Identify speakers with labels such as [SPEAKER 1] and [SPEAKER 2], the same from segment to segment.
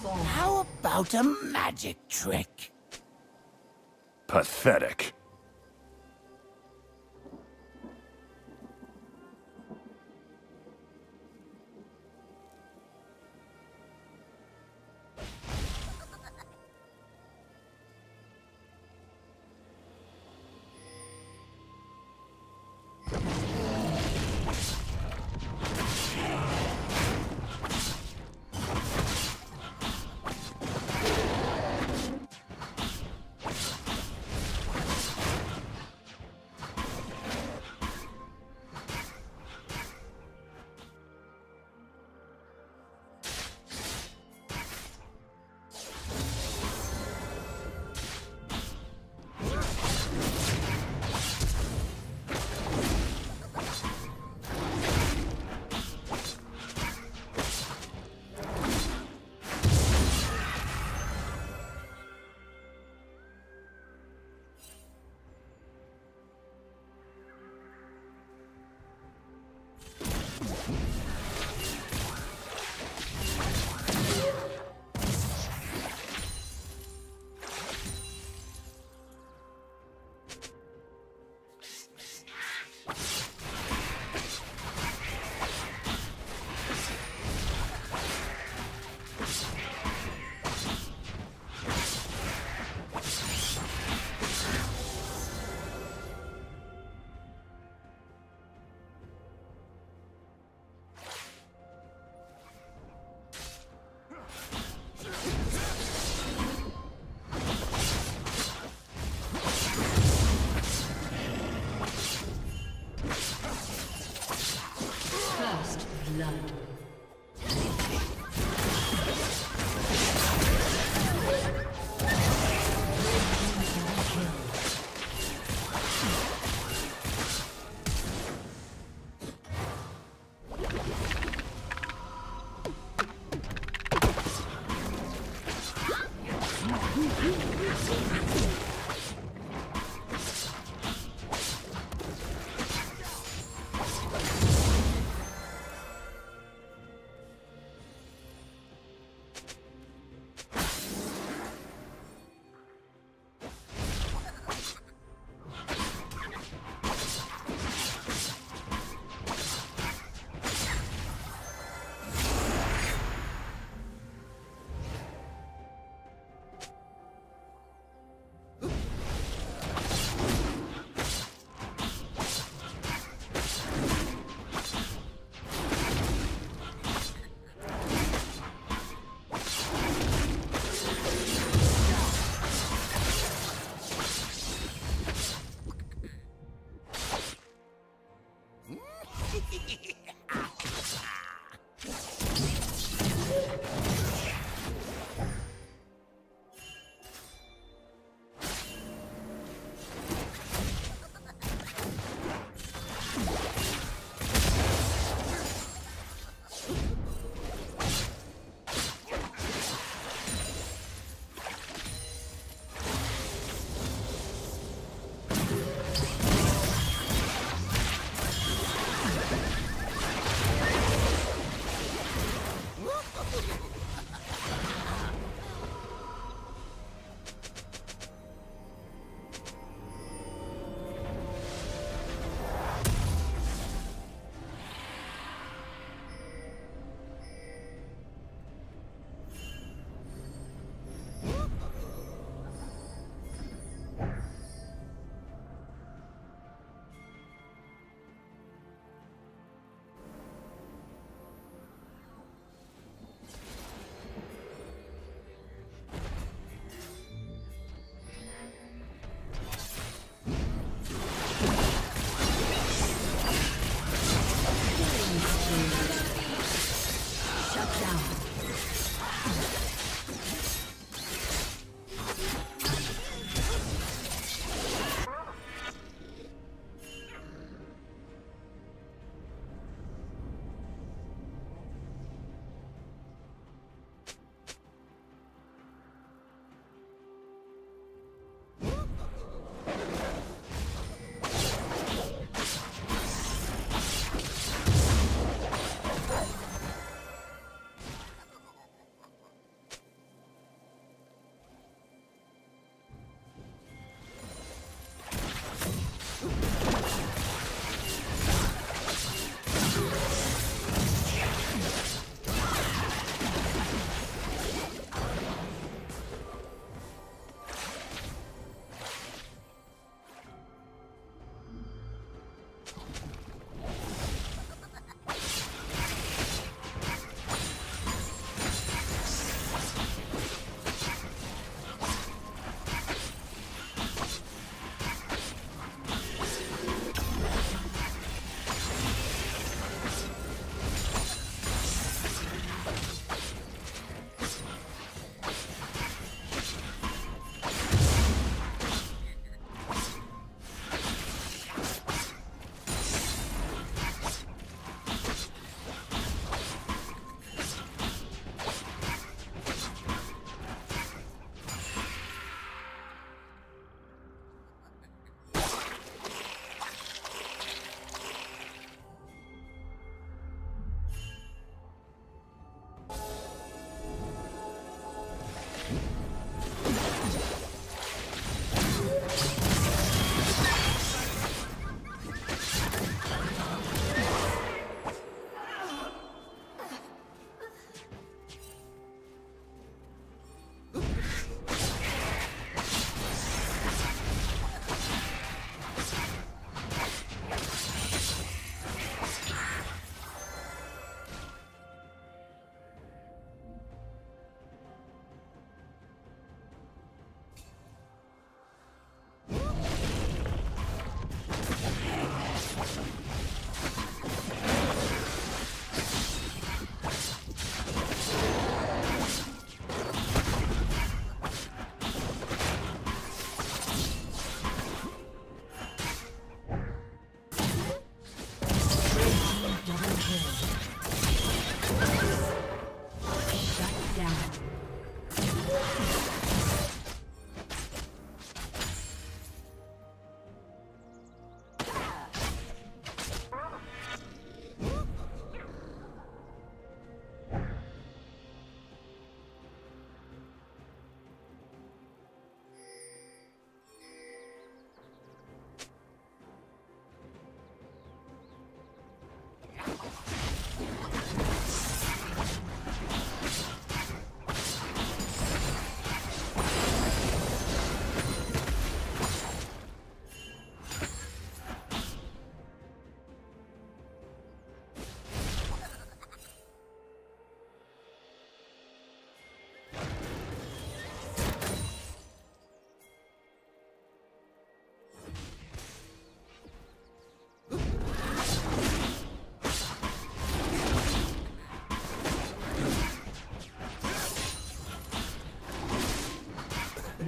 [SPEAKER 1] spawn.
[SPEAKER 2] How about a magic trick?
[SPEAKER 3] Pathetic.
[SPEAKER 1] よいしょ!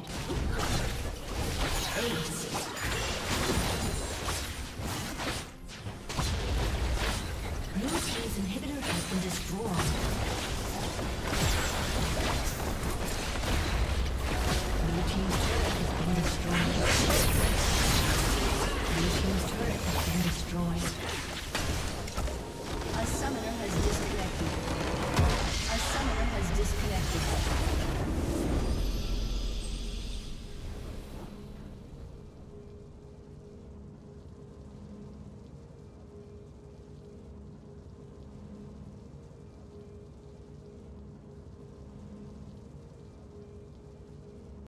[SPEAKER 3] Destroyed. Ace.